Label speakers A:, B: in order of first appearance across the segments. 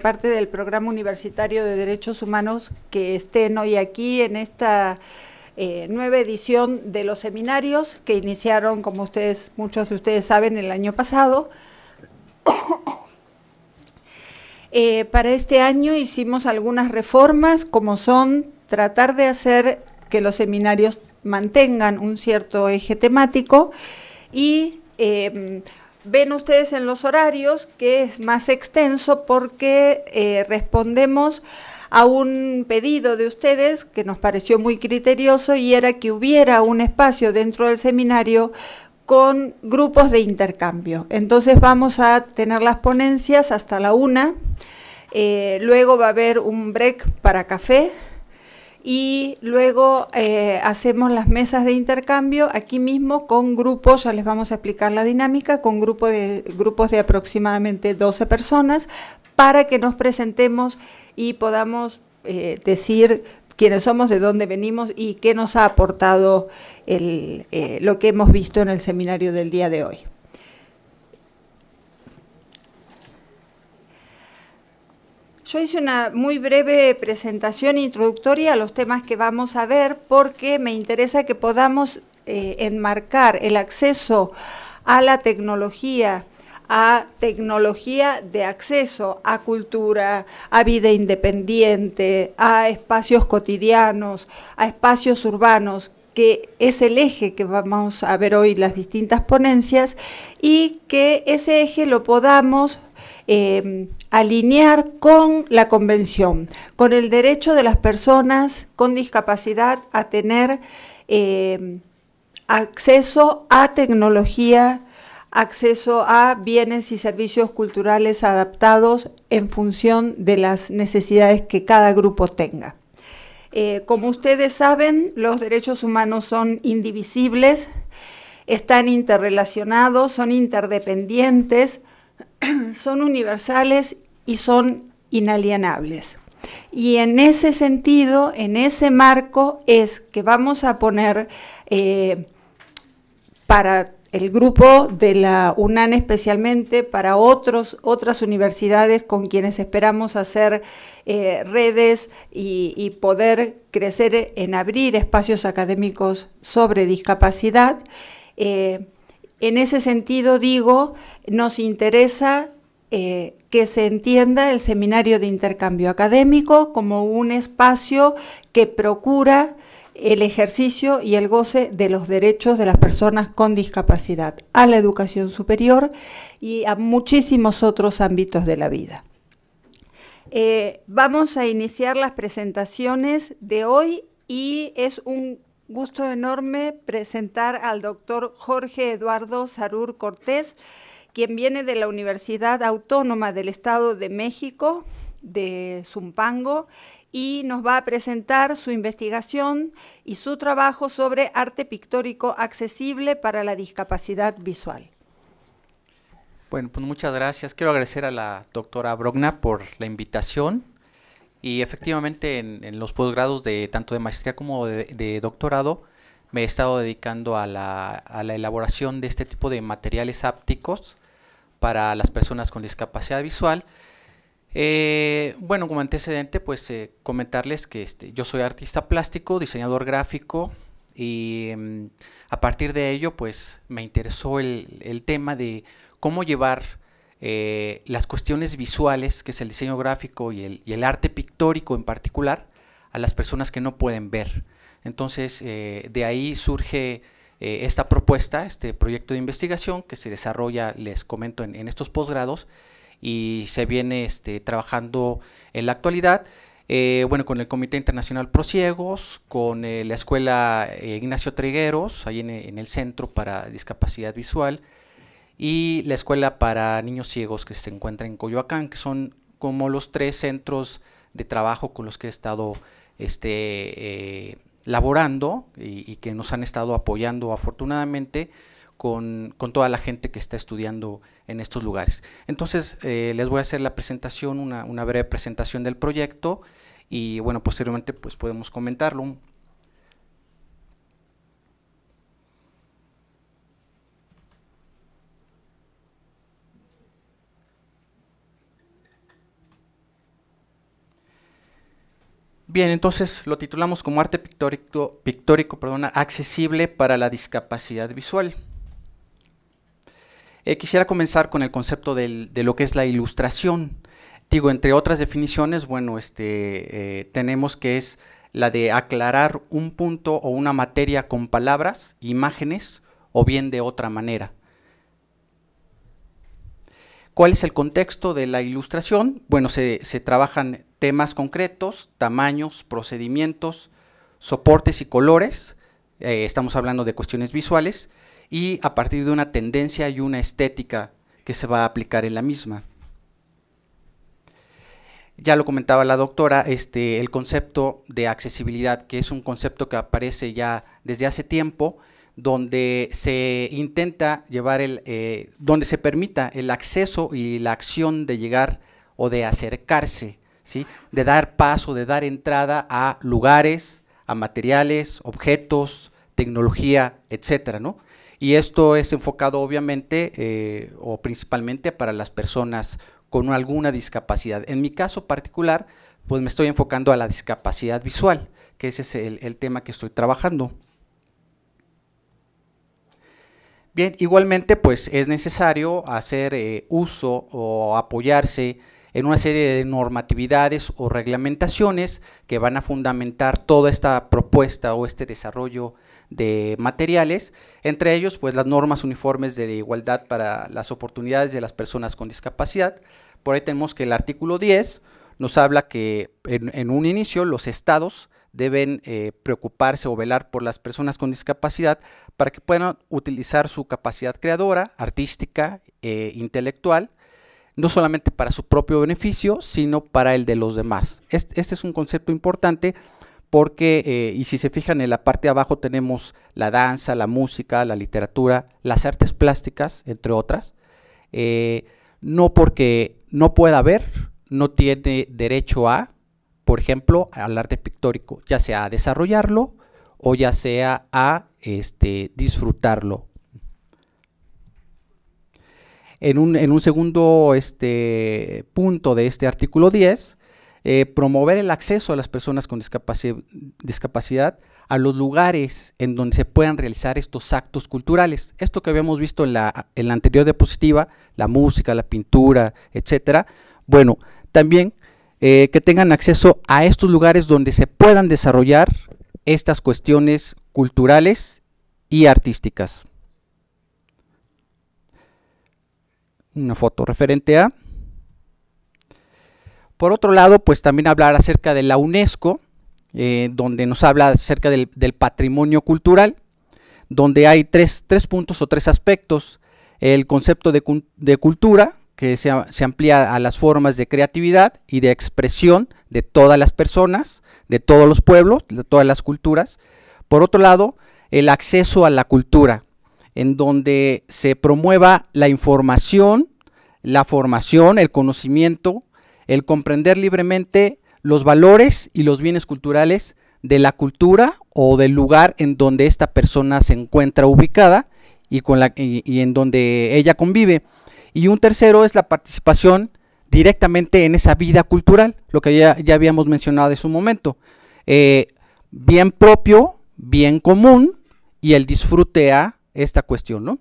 A: parte del Programa Universitario de Derechos Humanos que estén hoy aquí en esta eh, nueva edición de los seminarios que iniciaron, como ustedes, muchos de ustedes saben, el año pasado. Eh, para este año hicimos algunas reformas, como son tratar de hacer que los seminarios mantengan un cierto eje temático y eh, ven ustedes en los horarios que es más extenso porque eh, respondemos a un pedido de ustedes que nos pareció muy criterioso y era que hubiera un espacio dentro del seminario con grupos de intercambio. Entonces vamos a tener las ponencias hasta la una, eh, luego va a haber un break para café, y luego eh, hacemos las mesas de intercambio aquí mismo con grupos, ya les vamos a explicar la dinámica, con grupo de, grupos de aproximadamente 12 personas para que nos presentemos y podamos eh, decir quiénes somos, de dónde venimos y qué nos ha aportado eh, lo que hemos visto en el seminario del día de hoy. Yo hice una muy breve presentación introductoria a los temas que vamos a ver porque me interesa que podamos eh, enmarcar el acceso a la tecnología, a tecnología de acceso a cultura, a vida independiente, a espacios cotidianos, a espacios urbanos, que es el eje que vamos a ver hoy las distintas ponencias y que ese eje lo podamos eh, alinear con la convención, con el derecho de las personas con discapacidad a tener eh, acceso a tecnología, acceso a bienes y servicios culturales adaptados en función de las necesidades que cada grupo tenga. Eh, como ustedes saben, los derechos humanos son indivisibles, están interrelacionados, son interdependientes, son universales y son inalienables. Y en ese sentido, en ese marco, es que vamos a poner eh, para el grupo de la UNAN especialmente, para otros, otras universidades con quienes esperamos hacer eh, redes y, poder crecer en abrir espacios académicos sobre discapacidad. Eh, en ese sentido, digo, nos interesa eh, que se entienda el seminario de intercambio académico como un espacio que procura el ejercicio y el goce de los derechos de las personas con discapacidad a la educación superior y a muchísimos otros ámbitos de la vida. Eh, vamos a iniciar las presentaciones de hoy y es un gusto enorme presentar al doctor Jorge Eduardo Sarur Cortés, quien viene de la Universidad Autónoma del Estado de México, de Zumpango, y nos va a presentar su investigación y su trabajo sobre arte pictórico accesible para la discapacidad visual.
B: Bueno, pues muchas gracias. Quiero agradecer a la doctora Brogna por la invitación. Y efectivamente en, los posgrados de tanto de maestría como de, doctorado me he estado dedicando a la, a la elaboración de este tipo de materiales ápticos para las personas con discapacidad visual. Eh, bueno, como antecedente, pues eh, comentarles que este, yo soy artista plástico, diseñador gráfico y mm, a partir de ello, pues me interesó el, tema de cómo llevar eh, las cuestiones visuales, que es el diseño gráfico y el, y el, arte pictórico en particular, a las personas que no pueden ver. Entonces, de ahí surge eh, esta propuesta, este proyecto de investigación que se desarrolla, les comento, en, estos posgrados y se viene este, trabajando en la actualidad. Eh, bueno, con el Comité Internacional Prosiegos, con eh, la Escuela Ignacio Trigueros, ahí en, en, el Centro para Discapacidad Visual, y la Escuela para Niños Ciegos que se encuentra en Coyoacán, que son como los tres centros de trabajo con los que he estado este, laborando y, que nos han estado apoyando afortunadamente con, toda la gente que está estudiando en estos lugares. Entonces eh, les voy a hacer la presentación, una, una, breve presentación del proyecto y bueno, posteriormente pues podemos comentarlo. Bien, entonces lo titulamos como arte pictórico, pictórico perdona, accesible para la discapacidad visual. Eh, quisiera comenzar con el concepto de lo que es la ilustración. Digo, entre otras definiciones, bueno, este, eh, tenemos que es la de aclarar un punto o una materia con palabras, imágenes o bien de otra manera. ¿Cuál es el contexto de la ilustración? Bueno, se, trabajan temas concretos, tamaños, procedimientos, soportes y colores. Eh, estamos hablando de cuestiones visuales y a partir de una tendencia y una estética que se va a aplicar en la misma. Ya lo comentaba la doctora, este, el concepto de accesibilidad, que es un concepto que aparece ya desde hace tiempo, donde se intenta llevar el, eh, donde se permita el acceso y la acción de llegar o de acercarse, de dar paso, de dar entrada a lugares, a materiales, objetos, tecnología, etcétera, ¿no? Y esto es enfocado obviamente eh, o principalmente para las personas con alguna discapacidad. En mi caso particular, pues me estoy enfocando a la discapacidad visual, que ese es el, tema que estoy trabajando. Bien, igualmente pues es necesario hacer eh, uso o apoyarse en una serie de normatividades o reglamentaciones que van a fundamentar toda esta propuesta o este desarrollo de materiales, entre ellos pues las normas uniformes de igualdad para las oportunidades de las personas con discapacidad. Por ahí tenemos que el artículo 10 nos habla que en, un inicio los estados deben eh, preocuparse o velar por las personas con discapacidad para que puedan utilizar su capacidad creadora, artística, e intelectual, no solamente para su propio beneficio, sino para el de los demás. Este, este es un concepto importante porque, eh, y si se fijan en la parte de abajo tenemos la danza, la música, la literatura, las artes plásticas, entre otras, eh, no porque no pueda ver, no tiene derecho a, por ejemplo, al arte pictórico, ya sea a desarrollarlo o ya sea a este, disfrutarlo. En un, en un segundo este, punto de este artículo 10, eh, promover el acceso a las personas con discapacidad, a los lugares en donde se puedan realizar estos actos culturales. Esto que habíamos visto en la, en la anterior diapositiva, la música, la pintura, etcétera. Bueno, también eh, que tengan acceso a estos lugares donde se puedan desarrollar estas cuestiones culturales y artísticas. Una foto referente a por otro lado, pues también hablar acerca de la UNESCO, eh, donde nos habla acerca del, patrimonio cultural, donde hay tres, puntos o tres aspectos. El concepto de, cultura, que se, amplía a las formas de creatividad y de expresión de todas las personas, de todos los pueblos, de todas las culturas. Por otro lado, el acceso a la cultura, en donde se promueva la información, la formación, el conocimiento, el comprender libremente los valores y los bienes culturales de la cultura o del lugar en donde esta persona se encuentra ubicada y, en donde ella convive. Y un tercero es la participación directamente en esa vida cultural, lo que ya, ya habíamos mencionado en su momento. Eh, bien propio, bien común y el disfrute a esta cuestión, ¿no?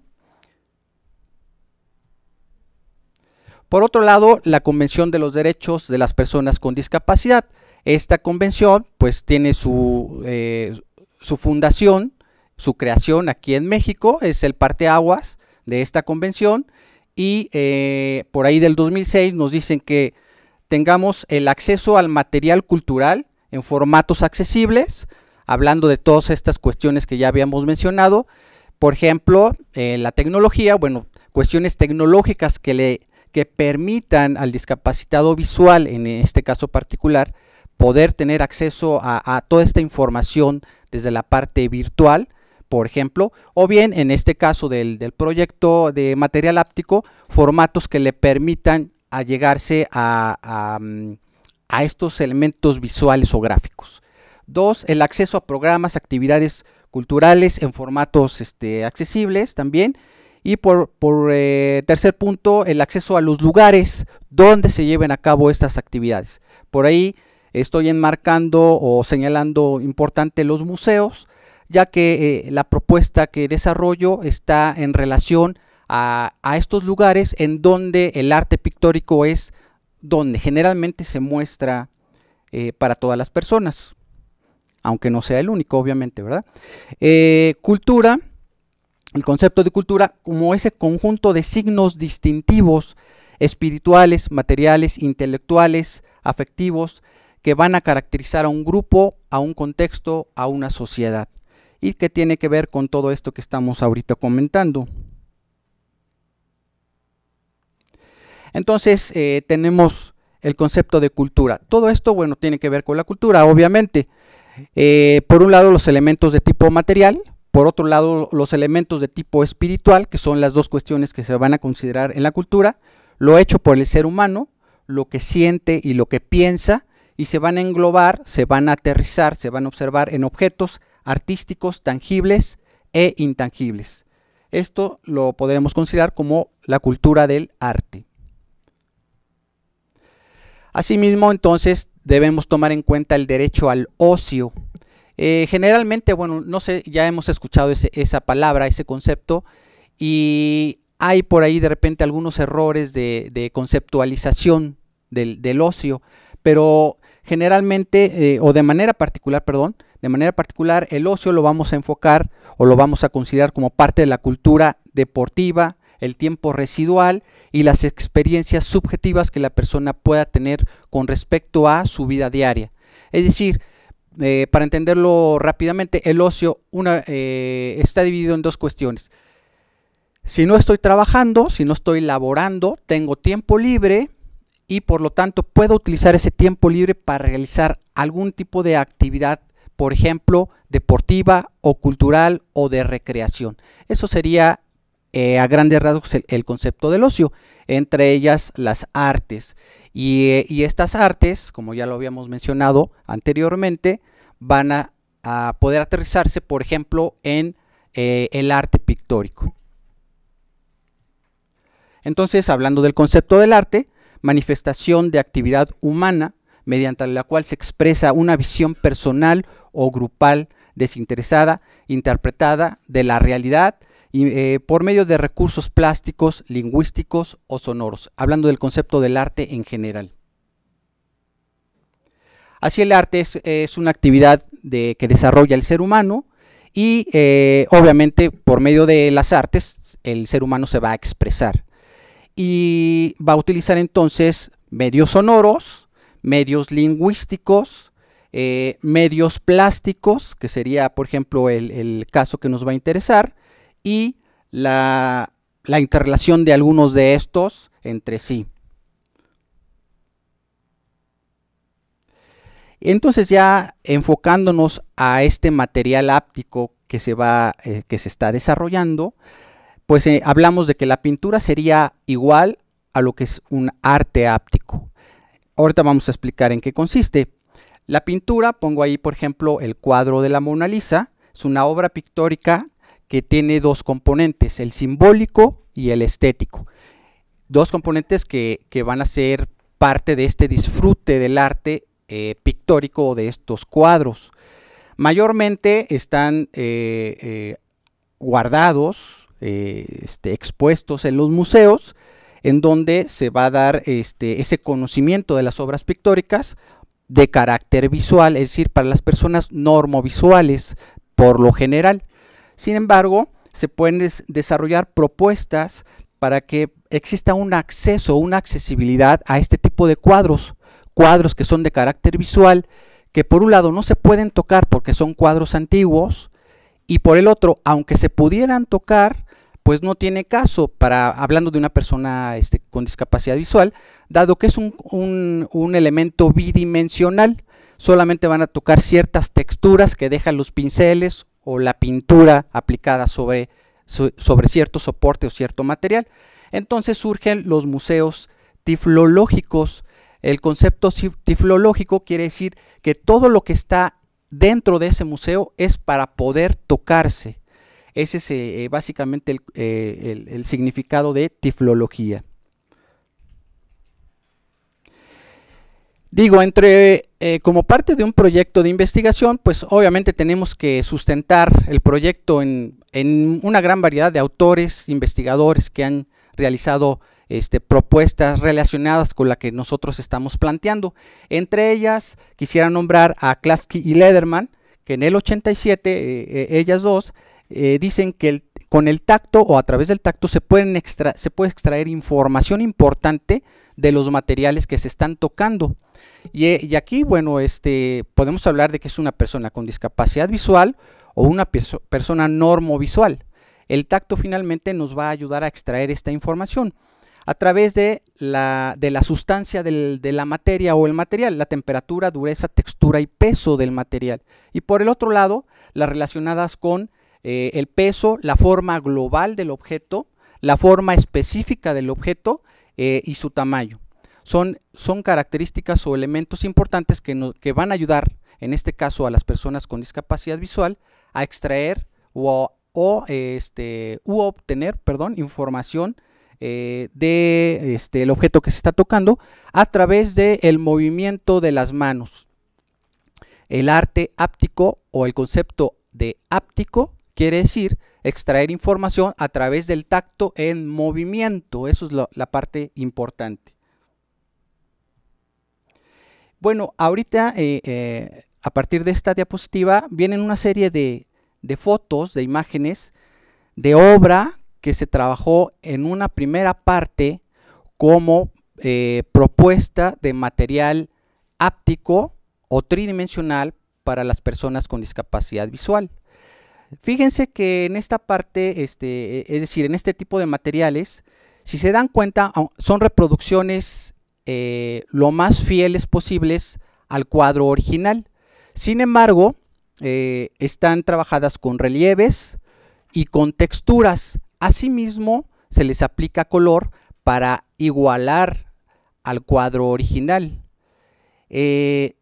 B: Por otro lado, la Convención de los Derechos de las Personas con Discapacidad. Esta convención pues tiene su, eh, su fundación, su creación aquí en México, es el parteaguas de esta convención y eh, por ahí del 2006 nos dicen que tengamos el acceso al material cultural en formatos accesibles, hablando de todas estas cuestiones que ya habíamos mencionado, por ejemplo, eh, la tecnología, bueno, cuestiones tecnológicas que le que permitan al discapacitado visual, en este caso particular, poder tener acceso a, toda esta información desde la parte virtual, por ejemplo, o bien en este caso del, proyecto de material áptico, formatos que le permitan allegarse a, a, estos elementos visuales o gráficos. Dos, el acceso a programas, actividades culturales en formatos este, accesibles también. Y por, eh, tercer punto, el acceso a los lugares donde se lleven a cabo estas actividades. Por ahí estoy enmarcando o señalando importante los museos, ya que eh, la propuesta que desarrollo está en relación a, estos lugares en donde el arte pictórico es donde generalmente se muestra eh, para todas las personas, aunque no sea el único, obviamente, ¿verdad? Eh, cultura, el concepto de cultura como ese conjunto de signos distintivos espirituales, materiales, intelectuales, afectivos, que van a caracterizar a un grupo, a un contexto, a una sociedad. Y que tiene que ver con todo esto que estamos ahorita comentando. Entonces eh, tenemos el concepto de cultura. Todo esto, bueno, tiene que ver con la cultura, obviamente. Eh, por un lado los elementos de tipo material, por otro lado los elementos de tipo espiritual, que son las dos cuestiones que se van a considerar en la cultura, lo hecho por el ser humano, lo que siente y lo que piensa, y se van a englobar, se van a aterrizar, se van a observar en objetos artísticos tangibles e intangibles. Esto lo podremos considerar como la cultura del arte. Asimismo, entonces, debemos tomar en cuenta el derecho al ocio. Eh, generalmente, bueno, no sé, ya hemos escuchado esa palabra, ese concepto, y hay por ahí de repente algunos errores de, conceptualización del, ocio, pero generalmente, eh, o de manera particular, perdón, de manera particular, el ocio lo vamos a enfocar o lo vamos a considerar como parte de la cultura deportiva, el tiempo residual y las experiencias subjetivas que la persona pueda tener con respecto a su vida diaria. Es decir, eh, para entenderlo rápidamente, el ocio eh, está dividido en dos cuestiones. Si no estoy trabajando, si no estoy laborando, tengo tiempo libre y por lo tanto puedo utilizar ese tiempo libre para realizar algún tipo de actividad, por ejemplo, deportiva o cultural o de recreación. Eso sería eh, a grandes rasgos el, concepto del ocio, entre ellas las artes. Y, estas artes, como ya lo habíamos mencionado anteriormente, van a, poder aterrizarse, por ejemplo, en eh, el arte pictórico. Entonces, hablando del concepto del arte, manifestación de actividad humana mediante la cual se expresa una visión personal o grupal desinteresada, interpretada de la realidad eh, por medio de recursos plásticos, lingüísticos o sonoros, hablando del concepto del arte en general. Así el arte es, una actividad que desarrolla el ser humano y eh, obviamente por medio de las artes el ser humano se va a expresar y va a utilizar entonces medios sonoros, medios lingüísticos, eh, medios plásticos, que sería por ejemplo el, caso que nos va a interesar, y la, la interrelación de algunos de estos entre sí. Entonces ya enfocándonos a este material áptico que se va, eh, que se está desarrollando, pues eh, hablamos de que la pintura sería igual a lo que es un arte áptico. Ahorita vamos a explicar en qué consiste. La pintura, pongo ahí por ejemplo el cuadro de la Mona Lisa, es una obra pictórica que tiene dos componentes, el simbólico y el estético. Dos componentes que, van a ser parte de este disfrute del arte eh, pictórico de estos cuadros. Mayormente están eh, guardados eh, este, expuestos en los museos, en donde se va a dar este, ese conocimiento de las obras pictóricas de carácter visual, es decir, para las personas normovisuales por lo general. Sin embargo, se pueden desarrollar propuestas para que exista un acceso, una accesibilidad a este tipo de cuadros, cuadros que son de carácter visual, que por un lado no se pueden tocar porque son cuadros antiguos, y por el otro, aunque se pudieran tocar, pues no tiene caso para, hablando de una persona este, con discapacidad visual, dado que es un, elemento bidimensional, solamente van a tocar ciertas texturas que dejan los pinceles o la pintura aplicada sobre, sobre cierto soporte o cierto material. Entonces surgen los museos tiflológicos. El concepto tiflológico quiere decir que todo lo que está dentro de ese museo es para poder tocarse. Ese es eh, básicamente eh, el, significado de tiflología. Digo, entre eh, como parte de un proyecto de investigación, pues obviamente tenemos que sustentar el proyecto en, en una gran variedad de autores, investigadores que han realizado este, propuestas relacionadas con la que nosotros estamos planteando. Entre ellas, quisiera nombrar a Klasky y Lederman, que en el 87, eh, eh, ellas dos, eh, dicen que con el tacto o a través del tacto se, pueden se puede extraer información importante de los materiales que se están tocando. Y, aquí, bueno, este, podemos hablar de que es una persona con discapacidad visual o una persona normovisual. El tacto finalmente nos va a ayudar a extraer esta información a través de la, de la sustancia de la materia o el material, la temperatura, dureza, textura y peso del material. Y por el otro lado, las relacionadas con eh, el peso, la forma global del objeto, la forma específica del objeto eh, y su tamaño. Son, son, características o elementos importantes que, que, van a ayudar, en este caso a las personas con discapacidad visual, a extraer o, o este, u obtener perdón, información eh, de este, objeto que se está tocando a través del el movimiento de las manos. El arte áptico o el concepto de áptico quiere decir extraer información a través del tacto en movimiento. Eso es la parte importante. Bueno, ahorita eh, eh, a partir de esta diapositiva vienen una serie de, fotos, de imágenes de obra que se trabajó en una primera parte como eh, propuesta de material áptico o tridimensional para las personas con discapacidad visual. Fíjense que en esta parte, este, es decir, en este tipo de materiales, si se dan cuenta, son reproducciones eh, lo más fieles posibles al cuadro original. Sin embargo, eh, están trabajadas con relieves y con texturas. Asimismo, se les aplica color para igualar al cuadro original. Eh,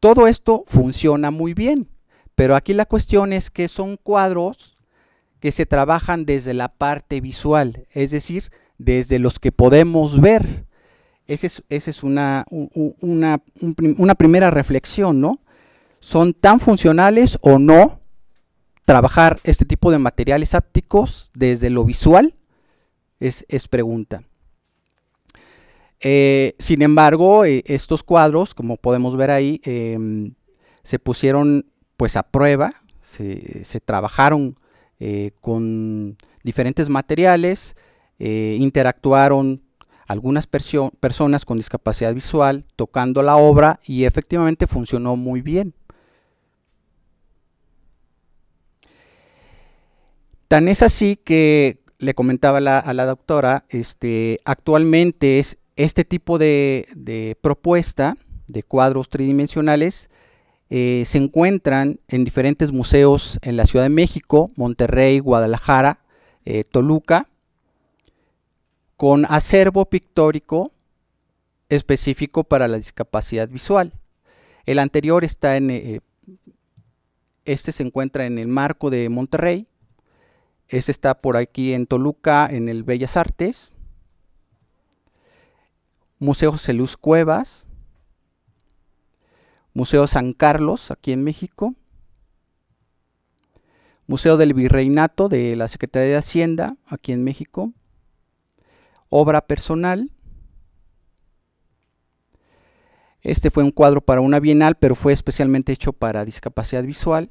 B: todo esto funciona muy bien, pero aquí la cuestión es que son cuadros que se trabajan desde la parte visual, es decir, desde los que podemos ver. Esa es, una, primera reflexión, ¿no? ¿Son tan funcionales o no trabajar este tipo de materiales ápticos desde lo visual? Es, pregunta. Eh, sin embargo, eh, estos cuadros, como podemos ver ahí, em, se pusieron pues a prueba, se, trabajaron eh, con diferentes materiales, interactuaron algunas personas con discapacidad visual tocando la obra y efectivamente funcionó muy bien. Tan es así que le comentaba a la doctora, este, actualmente es este tipo de, propuesta de cuadros tridimensionales eh, se encuentran en diferentes museos en la Ciudad de México, Monterrey, Guadalajara, eh, Toluca, con acervo pictórico específico para la discapacidad visual. El anterior está en, eh, este se encuentra en el marco de Monterrey este está por aquí en Toluca, en el Bellas Artes. Museo José Luz Cuevas. Museo San Carlos, aquí en México. Museo del Virreinato de la Secretaría de Hacienda, aquí en México. Obra personal. Este fue un cuadro para una bienal, pero fue especialmente hecho para discapacidad visual.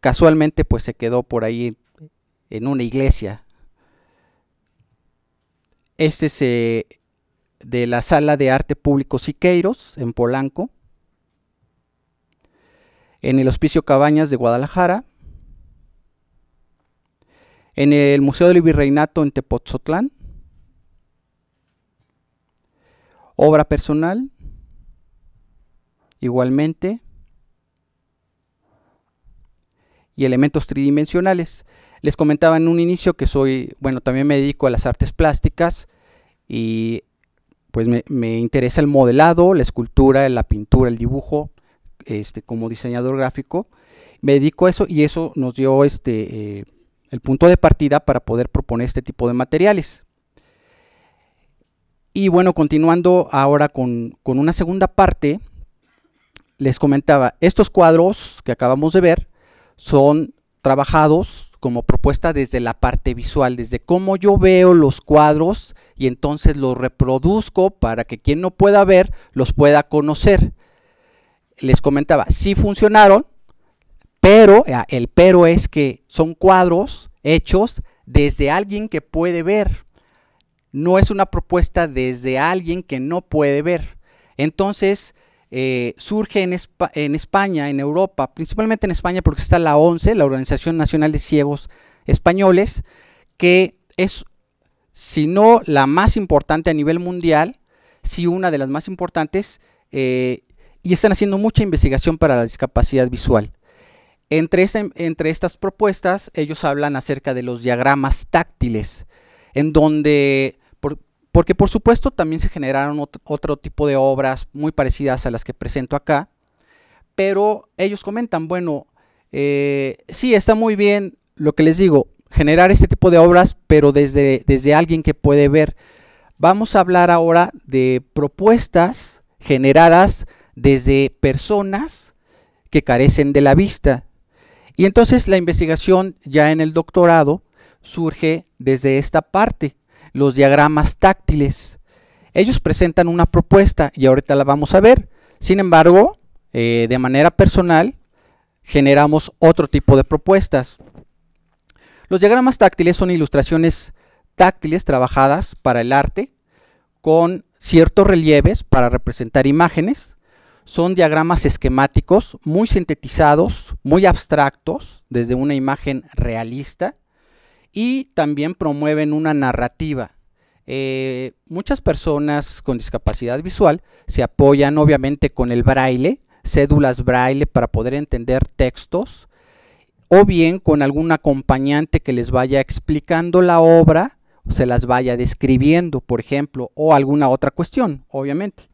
B: Casualmente, pues se quedó por ahí en una iglesia. Este es eh, de la Sala de Arte Público Siqueiros, en Polanco. En el Hospicio Cabañas de Guadalajara. En el Museo del Virreinato en Tepoztlán. Obra personal. Igualmente. Y elementos tridimensionales. Les comentaba en un inicio que soy, bueno, también me dedico a las artes plásticas y pues me, interesa el modelado, la escultura, la pintura, el dibujo, este, como diseñador gráfico. Me dedico a eso y eso nos dio este, eh, el punto de partida para poder proponer este tipo de materiales. Y bueno, continuando ahora con, con una segunda parte, les comentaba, estos cuadros que acabamos de ver son trabajados como propuesta desde la parte visual, desde cómo yo veo los cuadros y entonces los reproduzco para que quien no pueda ver los pueda conocer. Les comentaba, sí funcionaron, pero eh, el pero es que son cuadros hechos desde alguien que puede ver. No es una propuesta desde alguien que no puede ver. Entonces, eh, surge en, España, en Europa, principalmente en España porque está la ONCE, la Organización Nacional de Ciegos Españoles, que es, si no la más importante a nivel mundial, si una de las más importantes, eh, y están haciendo mucha investigación para la discapacidad visual. Entre, estas propuestas, ellos hablan acerca de los diagramas táctiles, en donde porque por supuesto también se generaron otro, tipo de obras muy parecidas a las que presento acá, pero ellos comentan, bueno, eh, sí, está muy bien lo que les digo, generar este tipo de obras, pero desde, desde alguien que puede ver. Vamos a hablar ahora de propuestas generadas desde personas que carecen de la vista. Y entonces la investigación ya en el doctorado surge desde esta parte los diagramas táctiles. Ellos presentan una propuesta y ahorita la vamos a ver. Sin embargo, eh, de manera personal, generamos otro tipo de propuestas. Los diagramas táctiles son ilustraciones táctiles trabajadas para el arte con ciertos relieves para representar imágenes. Son diagramas esquemáticos muy sintetizados, muy abstractos, desde una imagen realista y también promueven una narrativa. Eh, muchas personas con discapacidad visual se apoyan obviamente con el braille, cédulas braille para poder entender textos, o bien con algún acompañante que les vaya explicando la obra, se las vaya describiendo, por ejemplo, o alguna otra cuestión, obviamente.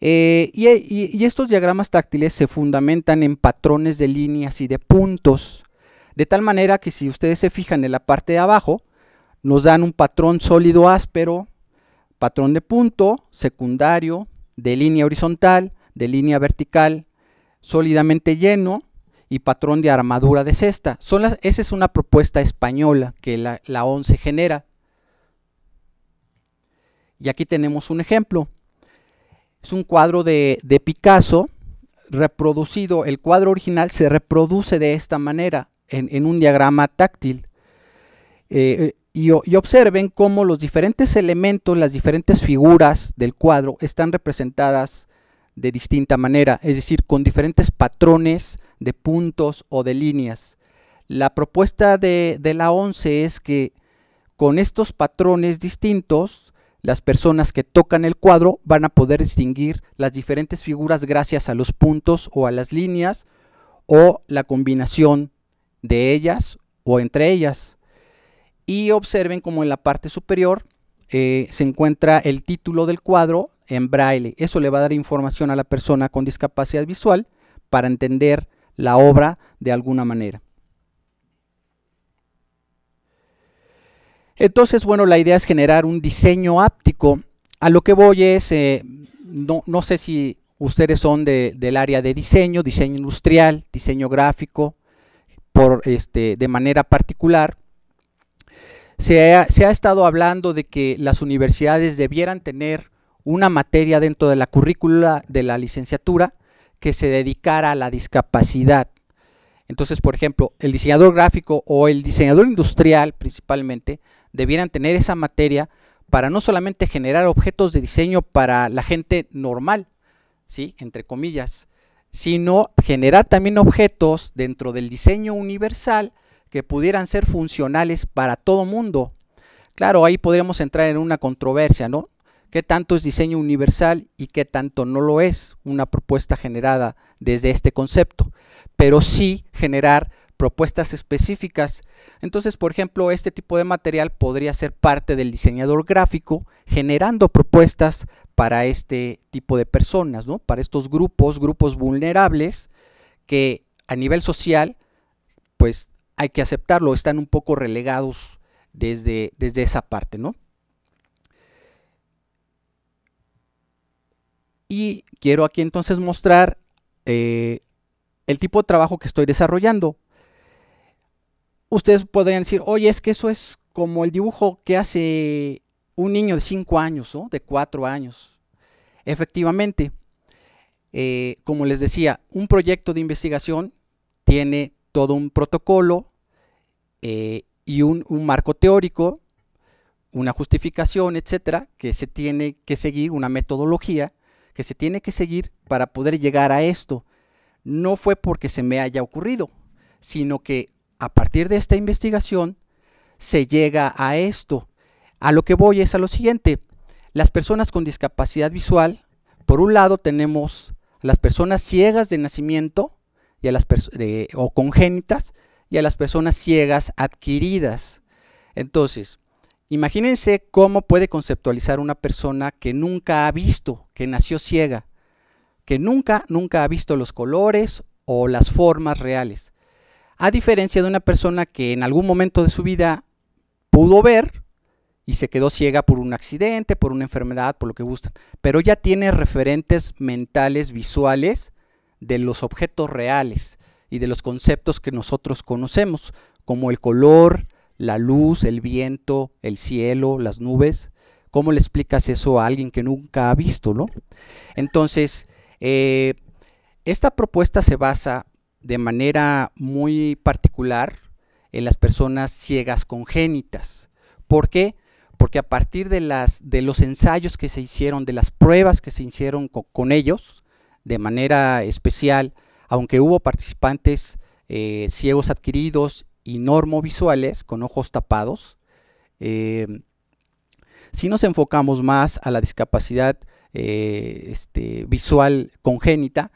B: Eh, y, estos diagramas táctiles se fundamentan en patrones de líneas y de puntos de tal manera que si ustedes se fijan en la parte de abajo, nos dan un patrón sólido áspero, patrón de punto, secundario, de línea horizontal, de línea vertical, sólidamente lleno y patrón de armadura de cesta. Son esa es una propuesta española que la, la ONCE genera. Y aquí tenemos un ejemplo. Es un cuadro de, de Picasso reproducido. El cuadro original se reproduce de esta manera en, un diagrama táctil. Eh, y, observen cómo los diferentes elementos, las diferentes figuras del cuadro están representadas de distinta manera, es decir, con diferentes patrones de puntos o de líneas. La propuesta de, de la ONCE es que con estos patrones distintos, las personas que tocan el cuadro van a poder distinguir las diferentes figuras gracias a los puntos o a las líneas o la combinación de ellas o entre ellas. Y observen como en la parte superior eh, se encuentra el título del cuadro en braille. Eso le va a dar información a la persona con discapacidad visual para entender la obra de alguna manera. Entonces, bueno, la idea es generar un diseño áptico. A lo que voy es, eh, no, no, sé si ustedes son del área de diseño, diseño industrial, diseño gráfico, por, este, de manera particular, se ha, estado hablando de que las universidades debieran tener una materia dentro de la currícula de la licenciatura que se dedicara a la discapacidad. Entonces, por ejemplo, el diseñador gráfico o el diseñador industrial principalmente debieran tener esa materia para no solamente generar objetos de diseño para la gente normal, ¿sí? entre comillas, sino generar también objetos dentro del diseño universal que pudieran ser funcionales para todo mundo. Claro, ahí podríamos entrar en una controversia, ¿no? ¿Qué tanto es diseño universal y qué tanto no lo es? Una propuesta generada desde este concepto, pero sí generar propuestas específicas. Entonces, por ejemplo, este tipo de material podría ser parte del diseñador gráfico generando propuestas para este tipo de personas, ¿no? Para estos grupos, grupos vulnerables que a nivel social, pues hay que aceptarlo, están un poco relegados desde, desde esa parte, ¿no? Y quiero aquí entonces mostrar eh, el tipo de trabajo que estoy desarrollando. Ustedes podrían decir, oye, es que eso es como el dibujo que hace un niño de 5 años, o de 4 años. Efectivamente, eh, como les decía, un proyecto de investigación tiene todo un protocolo eh, y un, marco teórico, una justificación, etcétera, que se tiene que seguir, una metodología que se tiene que seguir para poder llegar a esto. No fue porque se me haya ocurrido, sino que a partir de esta investigación se llega a esto. A lo que voy es a lo siguiente. Las personas con discapacidad visual, por un lado tenemos las personas ciegas de nacimiento y a las o congénitas y a las personas ciegas adquiridas. Entonces, imagínense cómo puede conceptualizar una persona que nunca ha visto, que nació ciega, que nunca, nunca ha visto los colores o las formas reales. A diferencia de una persona que en algún momento de su vida pudo ver y se quedó ciega por un accidente, por una enfermedad, por lo que gustan, pero ya tiene referentes mentales, visuales de los objetos reales y de los conceptos que nosotros conocemos, como el color, la luz, el viento, el cielo, las nubes. ¿Cómo le explicas eso a alguien que nunca ha visto, no? Entonces, eh, esta propuesta se basa de manera muy particular en las personas ciegas congénitas. ¿Por qué? Porque a partir de, las, de los ensayos que se hicieron, de las pruebas que se hicieron con ellos, de manera especial, aunque hubo participantes eh, ciegos adquiridos y normovisuales con ojos tapados, eh, si nos enfocamos más a la discapacidad eh, este, visual congénita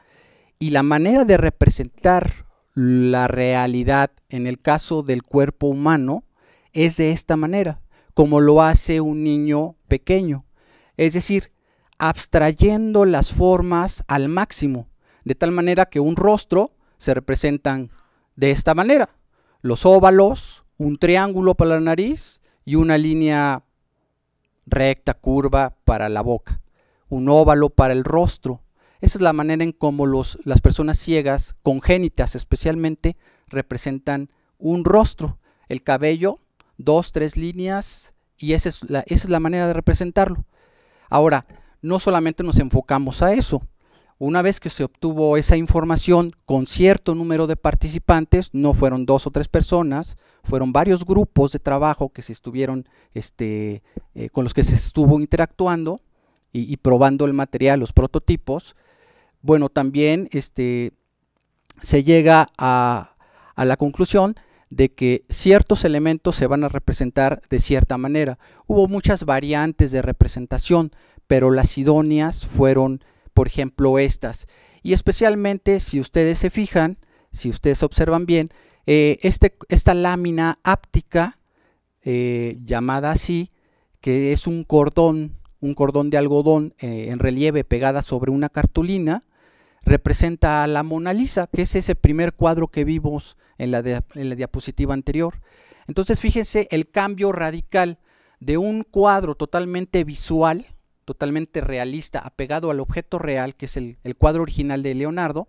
B: y la manera de representar la realidad en el caso del cuerpo humano es de esta manera, como lo hace un niño pequeño. Es decir, abstrayendo las formas al máximo, de tal manera que un rostro se representan de esta manera. Los óvalos, un triángulo para la nariz y una línea recta, curva para la boca. Un óvalo para el rostro. Esa es la manera en cómo los, las personas ciegas, congénitas especialmente, representan un rostro. El cabello, dos, tres líneas, y esa es la, esa es la manera de representarlo. Ahora, no solamente nos enfocamos a eso. Una vez que se obtuvo esa información con cierto número de participantes, no fueron dos o tres personas, fueron varios grupos de trabajo que se estuvieron, este, eh, con los que se estuvo interactuando y, probando el material, los prototipos. Bueno, también este, se llega a, a la conclusión de que ciertos elementos se van a representar de cierta manera. Hubo muchas variantes de representación, pero las idóneas fueron, por ejemplo, estas. Y especialmente si ustedes se fijan, si ustedes observan bien, eh, este, esta lámina áptica, eh, llamada así, que es un cordón, un cordón de algodón eh, en relieve pegada sobre una cartulina, representa a la Mona Lisa, que es ese primer cuadro que vimos en la, diapositiva anterior. Entonces fíjense el cambio radical de un cuadro totalmente visual, totalmente realista, apegado al objeto real, que es el, cuadro original de Leonardo,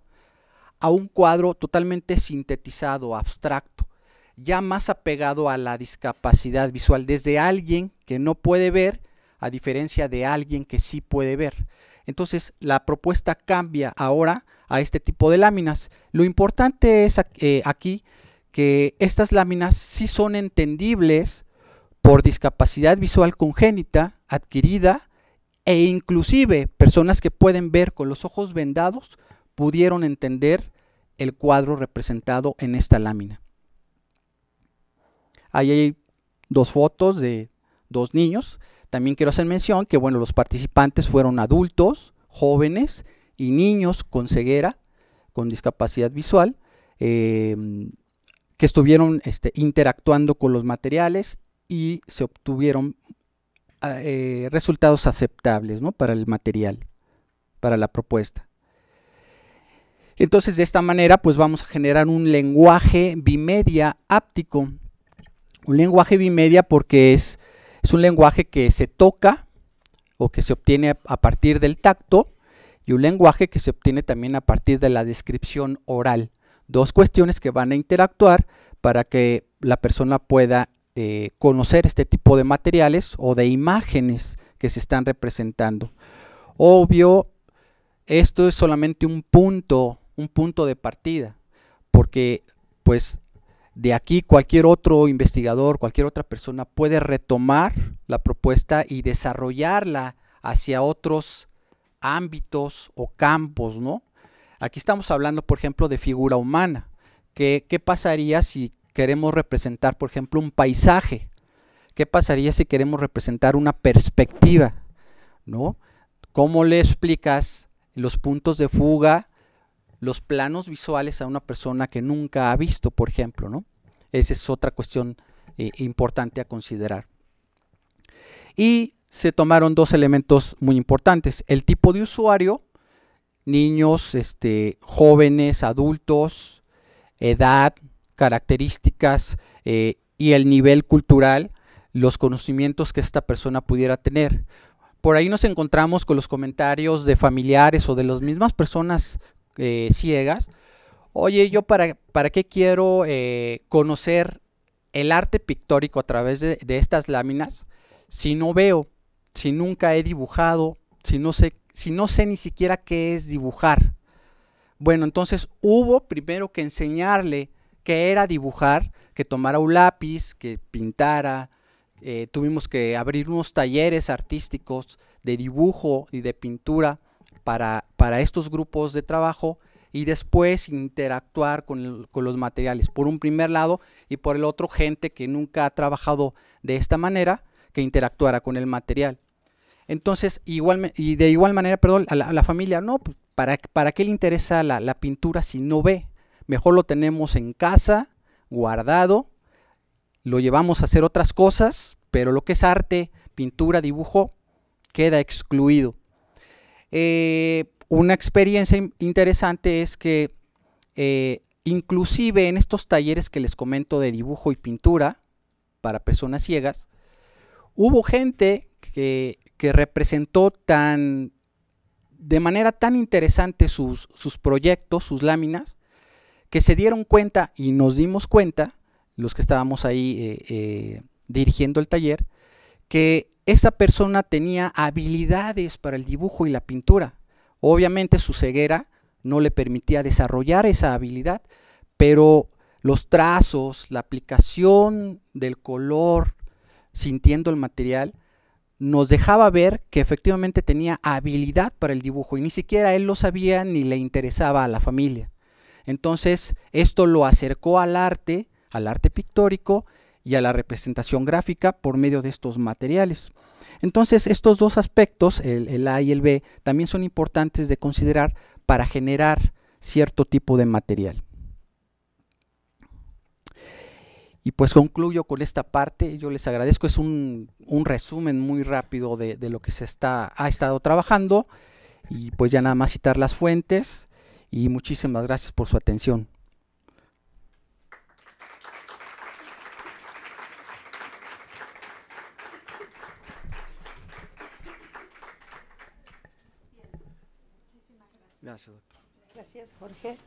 B: a un cuadro totalmente sintetizado, abstracto, ya más apegado a la discapacidad visual, desde alguien que no puede ver, a diferencia de alguien que sí puede ver. Entonces la propuesta cambia ahora a este tipo de láminas. Lo importante es eh, aquí que estas láminas sí son entendibles por discapacidad visual congénita adquirida e inclusive personas que pueden ver con los ojos vendados pudieron entender el cuadro representado en esta lámina. Ahí hay dos fotos de dos niños. También quiero hacer mención que bueno, los participantes fueron adultos, jóvenes y niños con ceguera, con discapacidad visual, em, que estuvieron este, interactuando con los materiales y se obtuvieron eh, resultados aceptables ¿no? para el material, para la propuesta. Entonces, de esta manera, pues vamos a generar un lenguaje bimedia áptico. Un lenguaje bimedia porque es, es un lenguaje que se toca o que se obtiene a partir del tacto y un lenguaje que se obtiene también a partir de la descripción oral. Dos cuestiones que van a interactuar para que la persona pueda eh, conocer este tipo de materiales o de imágenes que se están representando. Obvio, esto es solamente un punto, un punto de partida, porque pues de aquí cualquier otro investigador, cualquier otra persona puede retomar la propuesta y desarrollarla hacia otros ámbitos o campos, ¿no? Aquí estamos hablando, por ejemplo, de figura humana. ¿Qué, pasaría si queremos representar, por ejemplo, un paisaje? ¿Qué pasaría si queremos representar una perspectiva? ¿No? ¿Cómo le explicas los puntos de fuga, los planos visuales a una persona que nunca ha visto, por ejemplo? ¿no? Esa es otra cuestión eh, importante a considerar. Y se tomaron dos elementos muy importantes. El tipo de usuario, niños, este, jóvenes, adultos, edad, características eh, y el nivel cultural, los conocimientos que esta persona pudiera tener. Por ahí nos encontramos con los comentarios de familiares o de las mismas personas eh, ciegas. Oye, yo para, para qué quiero eh, conocer el arte pictórico a través de, de estas láminas si no veo si nunca he dibujado, si no sé, si no sé ni siquiera qué es dibujar? Bueno, entonces hubo primero que enseñarle qué era dibujar, que tomara un lápiz, que pintara, eh, tuvimos que abrir unos talleres artísticos de dibujo y de pintura para, para estos grupos de trabajo y después interactuar con, con, los materiales, por un primer lado y por el otro gente que nunca ha trabajado de esta manera que interactuara con el material. Entonces, igual, y de igual manera, perdón, a la, familia, no, pues, ¿para, ¿para qué le interesa la, pintura si no ve? Mejor lo tenemos en casa, guardado, lo llevamos a hacer otras cosas, pero lo que es arte, pintura, dibujo, queda excluido. Eh, una experiencia interesante es que eh, inclusive en estos talleres que les comento de dibujo y pintura para personas ciegas, hubo gente que, representó tan de manera tan interesante sus, proyectos, sus láminas, que se dieron cuenta y nos dimos cuenta, los que estábamos ahí eh, eh, dirigiendo el taller, que esa persona tenía habilidades para el dibujo y la pintura. Obviamente su ceguera no le permitía desarrollar esa habilidad, pero los trazos, la aplicación del color, sintiendo el material, nos dejaba ver que efectivamente tenía habilidad para el dibujo y ni siquiera él lo sabía ni le interesaba a la familia. Entonces, esto lo acercó al arte, al arte pictórico y a la representación gráfica por medio de estos materiales. Entonces, estos dos aspectos, el, A y el B, también son importantes de considerar para generar cierto tipo de material. Y pues concluyo con esta parte. Yo les agradezco. Es un, resumen muy rápido de, lo que se está, ha estado trabajando. Y pues ya nada más citar las fuentes. Y muchísimas gracias por su atención.
A: Gracias. Gracias, Jorge.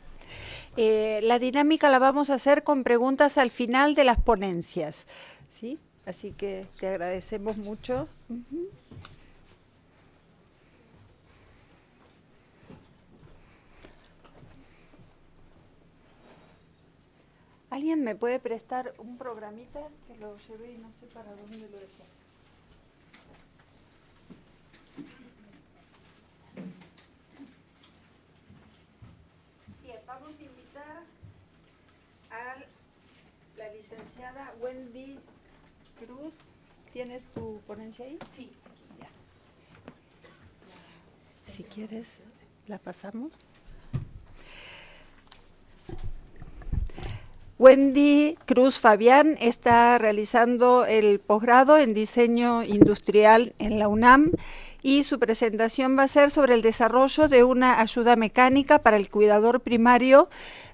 A: Eh, la dinámica la vamos a hacer con preguntas al final de las ponencias. ¿sí? Así que te agradecemos mucho. ¿Alguien me puede prestar un programita que lo llevé y no sé para dónde lo dejé? Licenciada Wendy Cruz, ¿tienes tu ponencia ahí?
C: Sí.
A: Ya. Si quieres, la pasamos. Wendy Cruz Fabián está realizando el posgrado en diseño industrial en la UNAM y su presentación va a ser sobre el desarrollo de una ayuda mecánica para el cuidador primario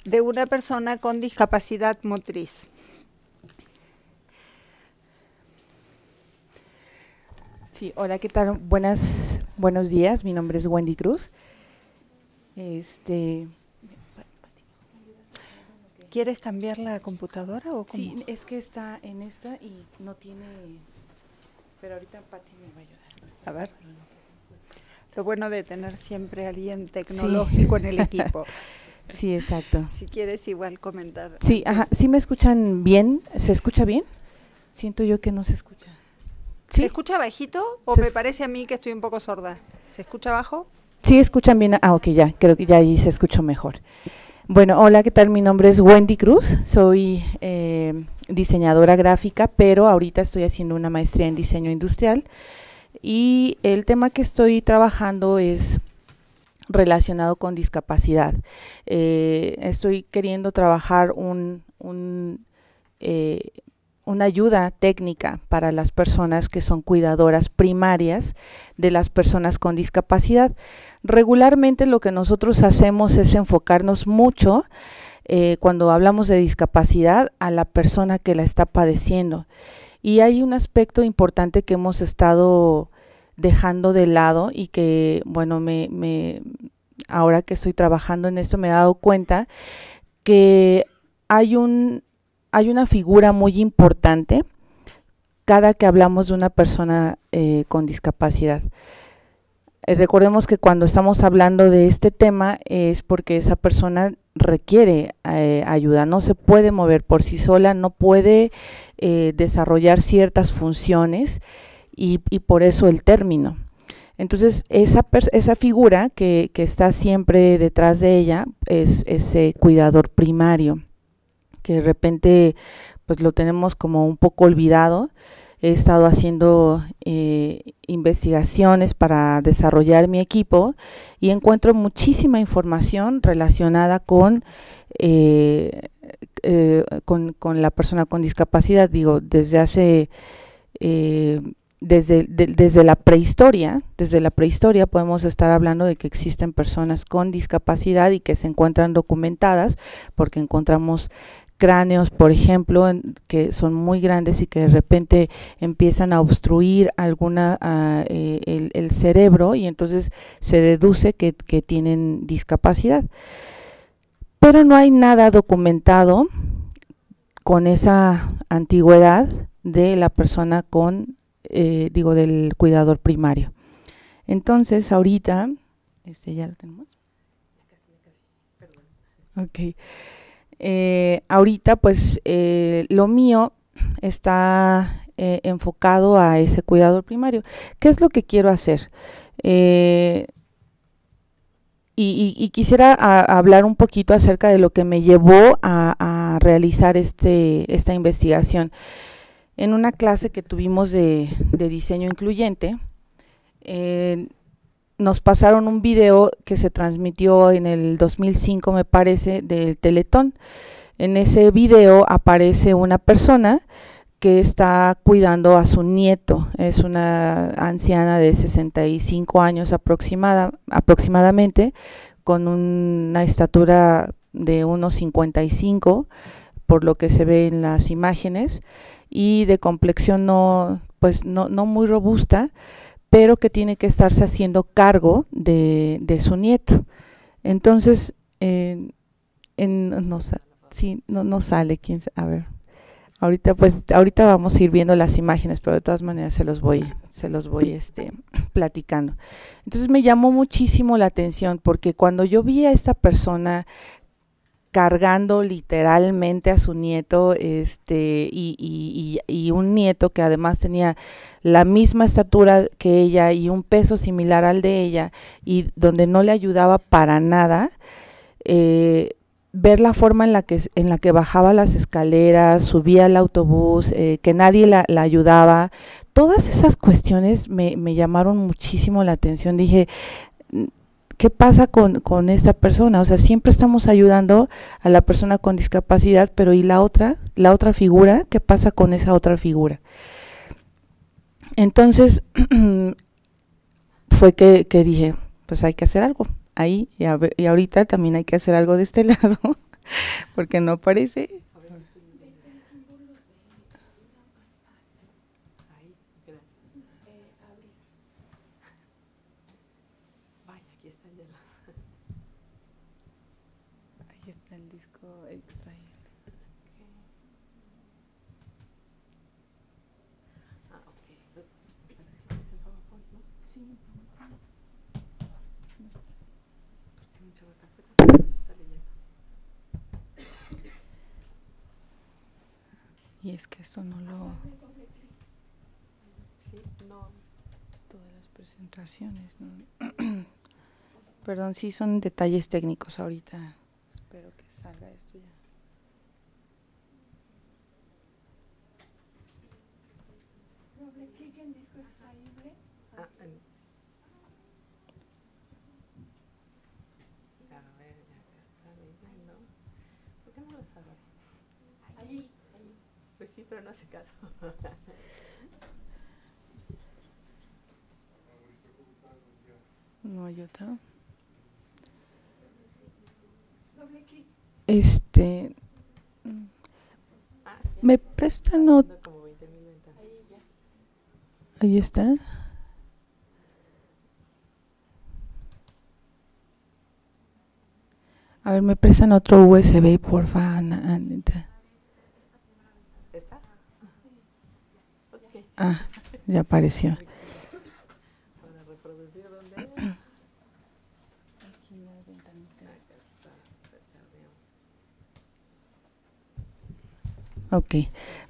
A: de una persona con discapacidad motriz.
C: Sí, hola, ¿qué tal? Buenas, buenos días, mi nombre es Wendy Cruz. Este,
A: ¿Quieres cambiar la computadora o cómo?
C: Sí, es que está en esta y no tiene, pero ahorita Pati me va a ayudar.
A: A ver. Lo bueno de tener siempre alguien tecnológico en el equipo.
C: Sí, exacto.
A: Si quieres igual comentar.
C: Sí, ajá, ¿sí me escuchan bien? ¿Se escucha bien? Siento yo que no se escucha.
A: ¿Se escucha bajito o me parece a mí que estoy un poco sorda? ¿Se escucha bajo?
C: Sí, escuchan bien. Ah, ok, ya, creo que ya ahí se escuchó mejor. Bueno, hola, ¿qué tal? Mi nombre es Wendy Cruz, soy eh, diseñadora gráfica, pero ahorita estoy haciendo una maestría en diseño industrial y el tema que estoy trabajando es relacionado con discapacidad. Eh, estoy queriendo trabajar un, eh, una ayuda técnica para las personas que son cuidadoras primarias de las personas con discapacidad. Regularmente lo que nosotros hacemos es enfocarnos mucho eh, cuando hablamos de discapacidad a la persona que la está padeciendo. Y hay un aspecto importante que hemos estado dejando de lado y que, bueno, me, me, ahora que estoy trabajando en esto me he dado cuenta que hay, un, hay una figura muy importante cada que hablamos de una persona eh, con discapacidad. Eh, recordemos que cuando estamos hablando de este tema es porque esa persona requiere eh, ayuda, no se puede mover por sí sola, no puede desarrollar ciertas funciones y, por eso el término. Entonces, esa, esa figura que, está siempre detrás de ella es ese cuidador primario, que de repente pues lo tenemos como un poco olvidado. He estado haciendo eh, investigaciones para desarrollar mi equipo y encuentro muchísima información relacionada con, eh, eh, con, con, la persona con discapacidad. Digo, desde hace desde, desde la prehistoria, desde la prehistoria podemos estar hablando de que existen personas con discapacidad y que se encuentran documentadas porque encontramos cráneos, por ejemplo, que son muy grandes y que de repente empiezan a obstruir alguna ah, eh, el, cerebro y entonces se deduce que, que tienen discapacidad. Pero no hay nada documentado con esa antigüedad de la persona con eh, digo, del cuidador primario. Entonces, ahorita, este ya lo tenemos. Ok. Eh, ahorita, pues, eh, lo mío está enfocado a ese cuidador primario. ¿Qué es lo que quiero hacer? Y, quisiera hablar un poquito acerca de lo que me llevó a, realizar este, esta investigación en una clase que tuvimos de, diseño incluyente, eh, nos pasaron un video que se transmitió en el 2005, me parece, del Teletón. En ese video aparece una persona que está cuidando a su nieto. Es una anciana de 65 años aproximada, aproximadamente, con una estatura de unos 55, por lo que se ve en las imágenes y de complexión no, pues no, no muy robusta, pero que tiene que estarse haciendo cargo de, su nieto. Entonces, en, no, sí, no, no sale, quién, a ver. Ahorita pues ahorita vamos a ir viendo las imágenes, pero de todas maneras se los voy se los voy este platicando. Entonces me llamó muchísimo la atención porque cuando yo vi a esta persona cargando literalmente a su nieto, este, y, y, un nieto que además tenía la misma estatura que ella y un peso similar al de ella, y donde no le ayudaba para nada, eh, ver la forma en la que en la que bajaba las escaleras, subía al autobús, eh, que nadie la, ayudaba, todas esas cuestiones me llamaron muchísimo la atención. Dije, ¿qué pasa con, con esa persona? O sea, siempre estamos ayudando a la persona con discapacidad, pero ¿y la otra? La otra figura, ¿qué pasa con esa otra figura? Entonces, fue que, que, dije, pues hay que hacer algo ahí y, y ahorita también hay que hacer algo de este lado, porque no parece el disco extraíble. Ah, ok. Parece que es el PowerPoint, ¿no? Sí, PowerPoint. No está. Pues tiene un chorro de carpetas, pero no está leyendo. Y es que esto no lo... Sí, no. Todas las presentaciones, ¿no? Perdón, sí, son detalles técnicos ahorita. Espero que salga esto ya. Ah, en- A ver, ya que está leyendo. ¿Por qué no lo sabe? Ahí, ahí. Pues sí, pero no hace caso. No hay otra. Este. mm, ¿Me prestan otro? Ahí está. A ver, me prestan otro USB, porfa, Ana- Anita. Ah, ya apareció. Ok,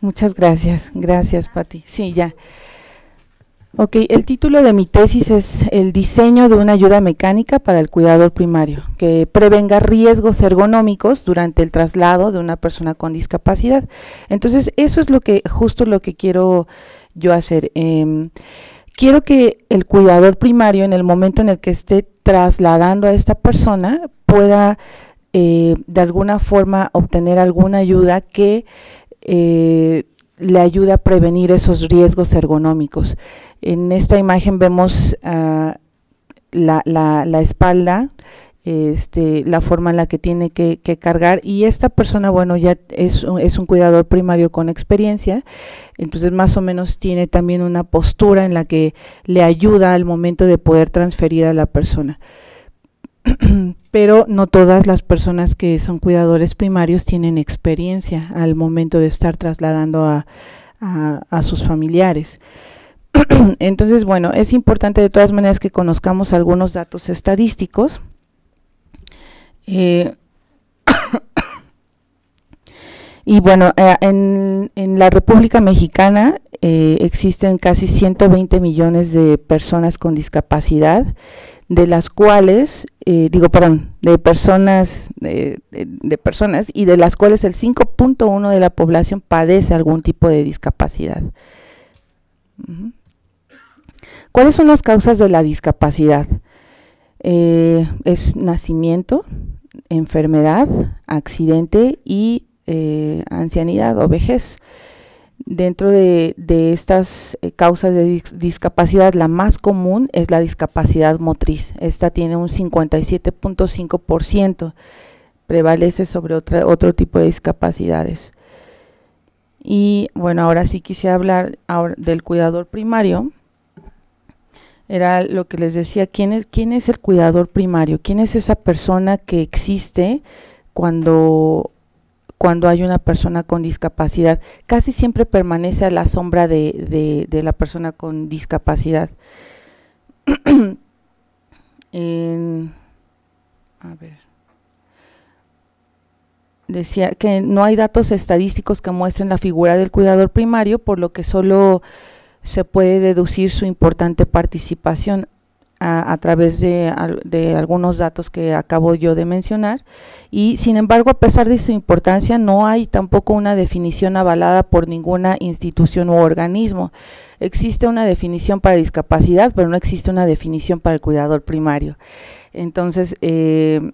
C: muchas gracias. Gracias, Pati. Sí, ya. Ok, el título de mi tesis es El diseño de una ayuda mecánica para el cuidador primario, que prevenga riesgos ergonómicos durante el traslado de una persona con discapacidad. Entonces, eso es lo que, justo lo que quiero yo hacer. Em, quiero que el cuidador primario, en el momento en el que esté trasladando a esta persona, pueda eh, de alguna forma obtener alguna ayuda que eh, le ayude a prevenir esos riesgos ergonómicos. En esta imagen vemos ah, la, la- la espalda, este, la forma en la que tiene que, cargar y esta persona, bueno, ya es, un- cuidador primario con experiencia, entonces más o menos tiene también una postura en la que le ayuda al momento de poder transferir a la persona. Pero no todas las personas que son cuidadores primarios tienen experiencia al momento de estar trasladando a sus familiares. Entonces, bueno, es importante de todas maneras que conozcamos algunos datos estadísticos. Eh, y bueno, eh, en, la República Mexicana eh, existen casi 120 millones de personas con discapacidad, de las cuales, digo, perdón, de personas, de, personas, y de las cuales el 5.1 de la población padece algún tipo de discapacidad. ¿Cuáles son las causas de la discapacidad? Eh, es nacimiento, enfermedad, accidente y eh, ancianidad o vejez. Dentro de, de estas eh, causas de dis- discapacidad, la más común es la discapacidad motriz. Esta tiene un 57.5%, prevalece sobre otra, otro tipo de discapacidades. Y bueno, ahora sí quisiera hablar ahora del cuidador primario. Era lo que les decía, ¿quién es, quién es el cuidador primario? ¿Quién es esa persona que existe cuando, cuando hay una persona con discapacidad? Casi siempre permanece a la sombra de, de- la persona con discapacidad. En- a ver. Decía que no hay datos estadísticos que muestren la figura del cuidador primario, por lo que solo se puede deducir su importante participación a, través de, al- de algunos datos que acabo yo de mencionar. Y sin embargo, a pesar de su importancia, no hay tampoco una definición avalada por ninguna institución u organismo. Existe una definición para discapacidad, pero no existe una definición para el cuidador primario. Entonces, eh,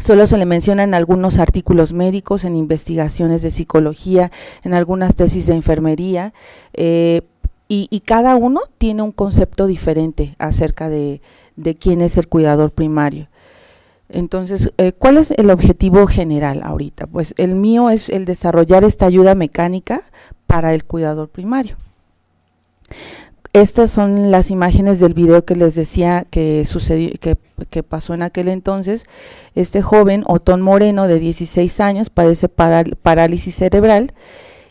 C: Solo se le mencionan algunos artículos médicos, en investigaciones de psicología, en algunas tesis de enfermería, eh, y, cada uno tiene un concepto diferente acerca de, quién es el cuidador primario. Entonces, eh, ¿cuál es el objetivo general ahorita? Pues el mío es el desarrollar esta ayuda mecánica para el cuidador primario. estas son las imágenes del video que les decía que sucedió, que pasó en aquel entonces. Este joven, Otón Moreno, de 16 años, padece parálisis cerebral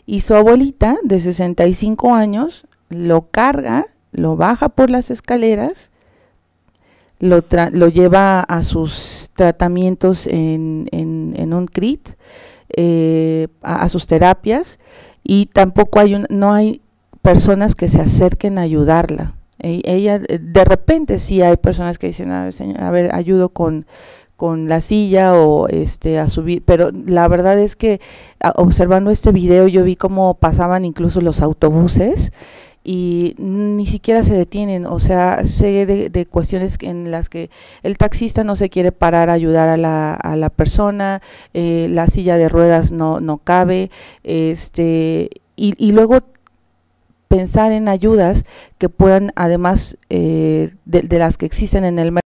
C: y su abuelita, de 65 años, lo carga, lo baja por las escaleras, lo, lo lleva a sus tratamientos en, en, un CRIT, eh, a, sus terapias, y tampoco hay un, no hay personas que se acerquen a ayudarla. E, ella, de repente sí hay personas que dicen, a ver, a ver ayudo con, con la silla o este a subir, pero la verdad es que observando este video yo vi cómo pasaban incluso los autobuses y ni siquiera se detienen, o sea, sé de, cuestiones en las que el taxista no se quiere parar a ayudar a la, a la persona, eh, la silla de ruedas no, no cabe, este, y, y luego pensar en ayudas que puedan, además eh, de, las que existen en el mercado,